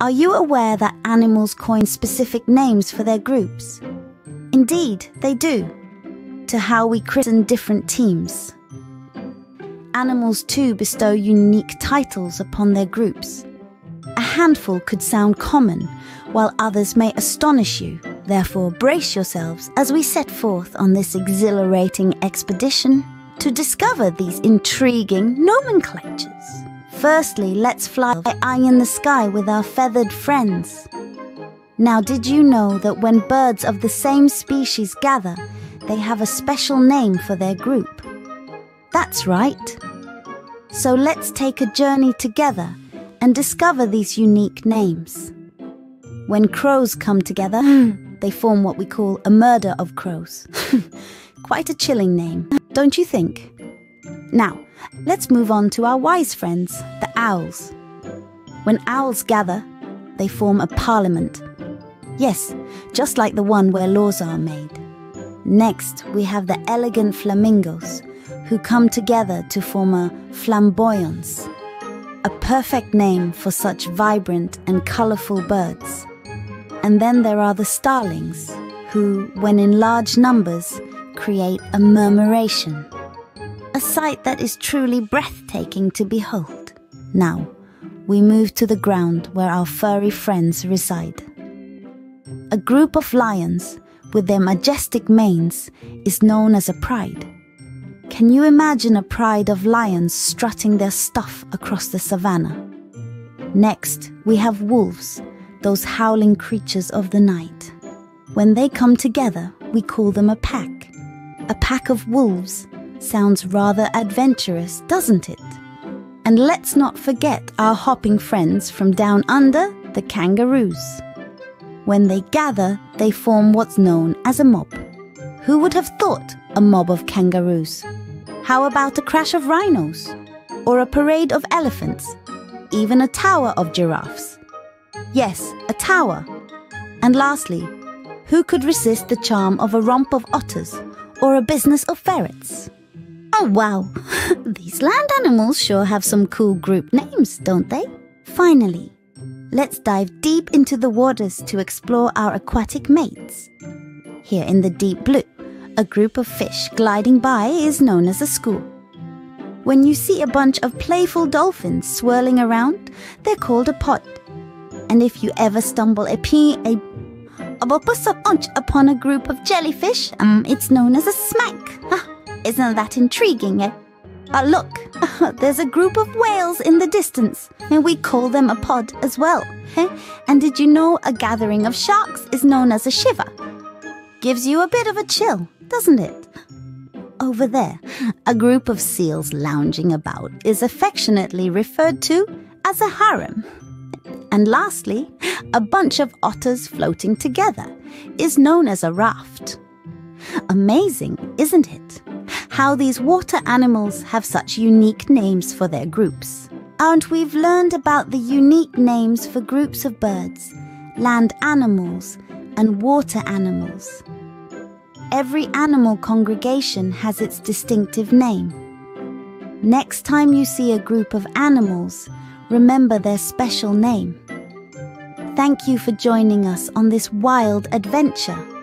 Are you aware that animals coin specific names for their groups? Indeed, they do, to how we christen different teams. Animals too bestow unique titles upon their groups. A handful could sound common, while others may astonish you. Therefore, brace yourselves as we set forth on this exhilarating expedition to discover these intriguing nomenclatures. Firstly, let's fly high in the sky with our feathered friends. Now, did you know that when birds of the same species gather, they have a special name for their group? That's right. So let's take a journey together and discover these unique names. When crows come together, hmm. they form what we call a murder of crows. Quite a chilling name, don't you think? Now, let's move on to our wise friends, the owls. When owls gather, they form a parliament. Yes, just like the one where laws are made. Next, we have the elegant flamingos, who come together to form a flamboyance, a perfect name for such vibrant and colorful birds. And then there are the starlings, who, when in large numbers, create a murmuration a sight that is truly breathtaking to behold. Now, we move to the ground where our furry friends reside. A group of lions with their majestic manes is known as a pride. Can you imagine a pride of lions strutting their stuff across the savannah? Next, we have wolves, those howling creatures of the night. When they come together, we call them a pack. A pack of wolves Sounds rather adventurous, doesn't it? And let's not forget our hopping friends from down under, the kangaroos. When they gather, they form what's known as a mob. Who would have thought a mob of kangaroos? How about a crash of rhinos? Or a parade of elephants? Even a tower of giraffes? Yes, a tower. And lastly, who could resist the charm of a romp of otters or a business of ferrets? Oh, wow. These land animals sure have some cool group names, don't they? Finally, let's dive deep into the waters to explore our aquatic mates. Here in the deep blue, a group of fish gliding by is known as a school. When you see a bunch of playful dolphins swirling around, they're called a pod. And if you ever stumble a pea, a upon a group of jellyfish, um, it's known as a smack. Isn't that intriguing, eh? Ah, look, there's a group of whales in the distance, and we call them a pod as well. Eh? And did you know a gathering of sharks is known as a shiver? Gives you a bit of a chill, doesn't it? Over there, a group of seals lounging about is affectionately referred to as a harem. And lastly, a bunch of otters floating together is known as a raft. Amazing, isn't it? How these water animals have such unique names for their groups. And we've learned about the unique names for groups of birds, land animals, and water animals. Every animal congregation has its distinctive name. Next time you see a group of animals, remember their special name. Thank you for joining us on this wild adventure.